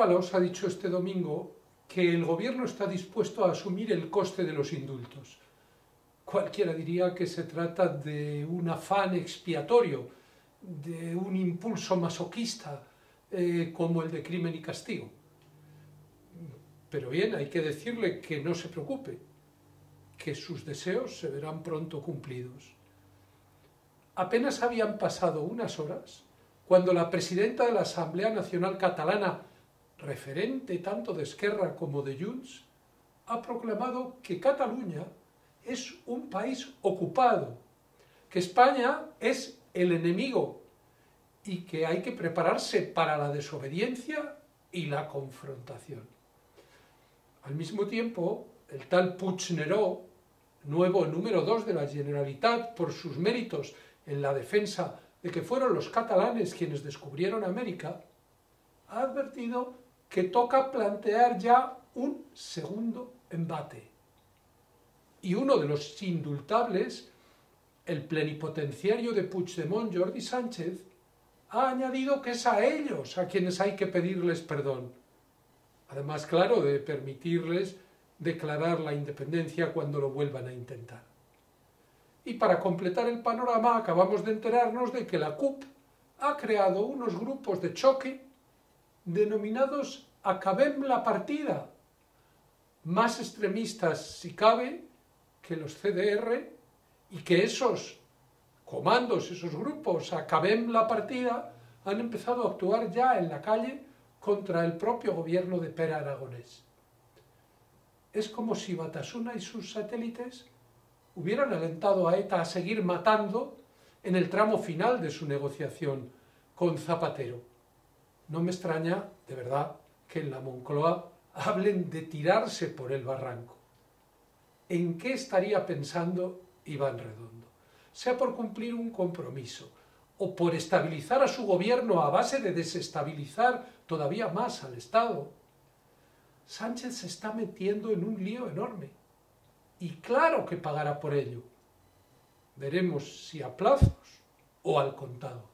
Ábalos ha dicho este domingo que el gobierno está dispuesto a asumir el coste de los indultos. Cualquiera diría que se trata de un afán expiatorio, de un impulso masoquista eh, como el de crimen y castigo. Pero bien, hay que decirle que no se preocupe, que sus deseos se verán pronto cumplidos. Apenas habían pasado unas horas cuando la presidenta de la Asamblea Nacional Catalana, referente tanto de Esquerra como de Junts, ha proclamado que Cataluña es un país ocupado, que España es el enemigo y que hay que prepararse para la desobediencia y la confrontación. Al mismo tiempo, el tal Puigneró, nuevo número dos de la Generalitat por sus méritos en la defensa de que fueron los catalanes quienes descubrieron América, ha advertido que toca plantear ya un segundo embate. Y uno de los indultables, el plenipotenciario de Puigdemont, Jordi Sánchez, ha añadido que es a ellos a quienes hay que pedirles perdón. Además, claro, de permitirles declarar la independencia cuando lo vuelvan a intentar. Y para completar el panorama acabamos de enterarnos de que la CUP ha creado unos grupos de choque denominados Acabem la partida, más extremistas si cabe que los CDR y que esos comandos, esos grupos, Acabem la partida, han empezado a actuar ya en la calle contra el propio gobierno de Pera Aragonés. Es como si Batasuna y sus satélites hubieran alentado a ETA a seguir matando en el tramo final de su negociación con Zapatero. No me extraña, de verdad, que en la Moncloa hablen de tirarse por el barranco. ¿En qué estaría pensando Iván Redondo? Sea por cumplir un compromiso o por estabilizar a su gobierno a base de desestabilizar todavía más al Estado. Sánchez se está metiendo en un lío enorme y claro que pagará por ello. Veremos si a plazos o al contado.